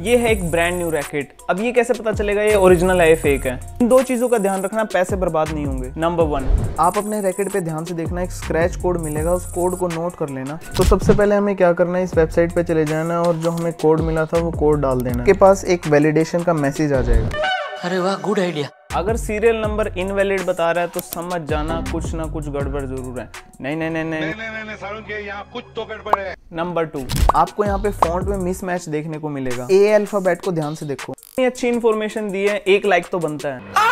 ये है एक ब्रांड न्यू रैकेट अब ये कैसे पता चलेगा ये ओरिजिनल है फेक है? इन दो चीज़ों का ध्यान रखना पैसे बर्बाद नहीं होंगे. नंबर वन आप अपने रैकेट पे ध्यान से देखना एक स्क्रैच कोड मिलेगा उस कोड को नोट कर लेना. तो सबसे पहले हमें क्या करना है? इस वेबसाइट पे चले जाना और जो हमें कोड मिला था वो कोड डाल देना. के पास एक वेलिडेशन का मैसेज आ जाएगा. अरे वाह गुड आइडिया अगर सीरियल नंबर इनवैलिड बता रहा है तो समझ जाना कुछ ना कुछ गड़बड़ ज़रूर है। नहीं नहीं नहीं नहीं। नहीं नहीं नहीं सारुण के यहाँ कुछ तो गड़बड़ है। नंबर टू आपको यहाँ पे फॉन्ट में मिसमैच देखने को मिलेगा। ए अल्फ़ाबेट को ध्यान से देखो। इतनी अच्छी इन्फॉर्मेशन दी है एक लाइक तो बनता है।